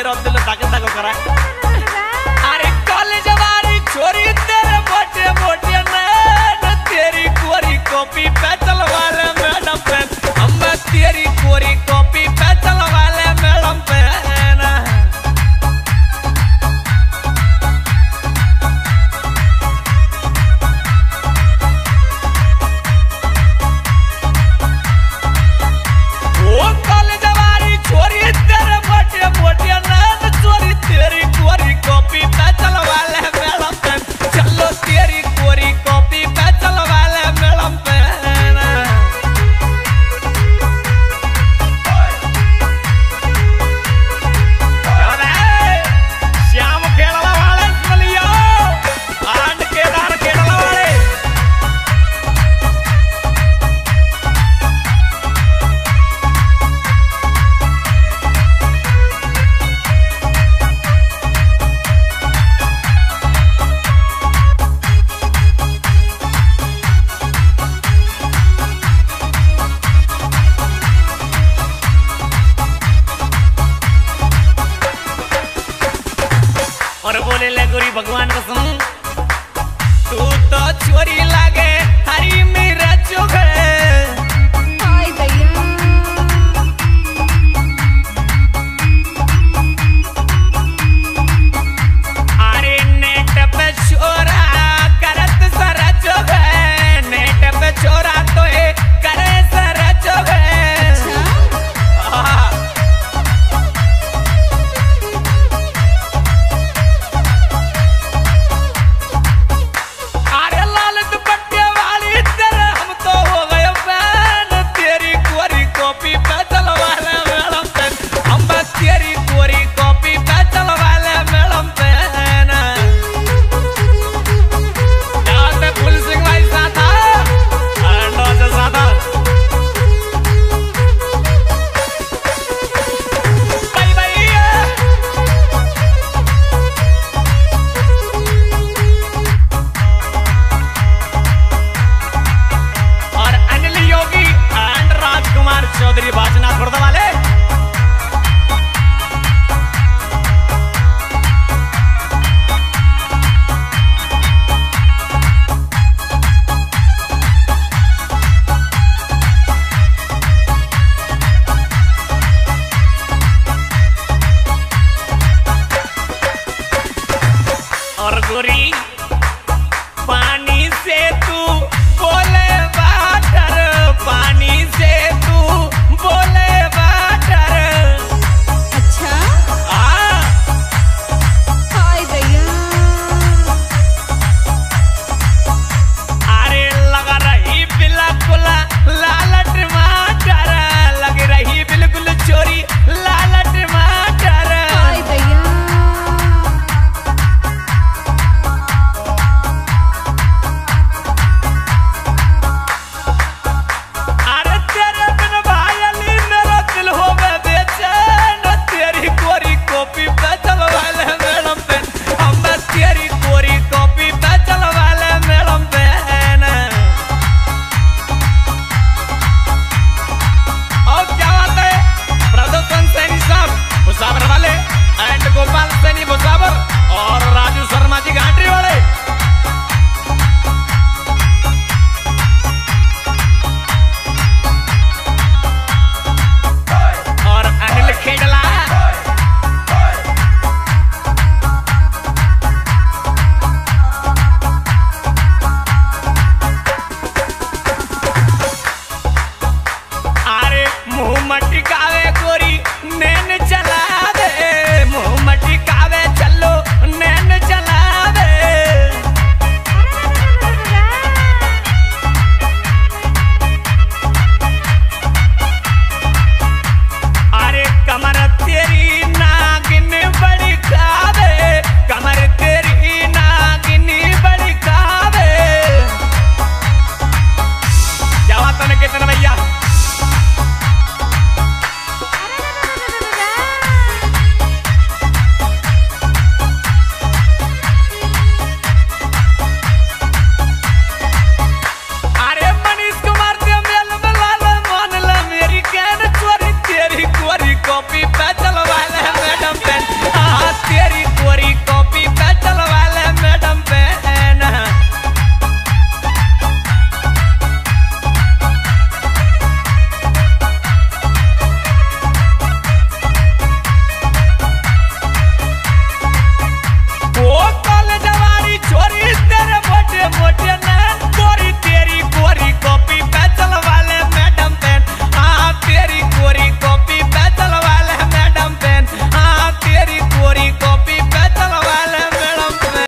ಇರೋ ಅಂತಿಲ್ಲ ಸಾಕಿಸಾಗ ಹೋಗಾರ भगवान कसम तू तो छोरी